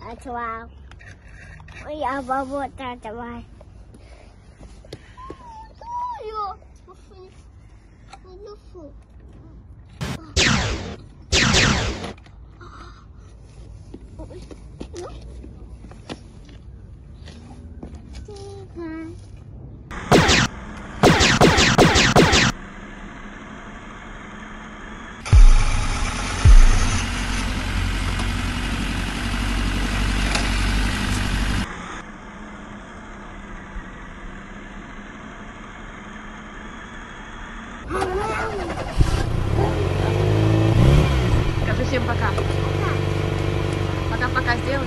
that's wow. Yeah, but what that's why. Mm-hmm. Скажи всем пока. Пока-пока сделай.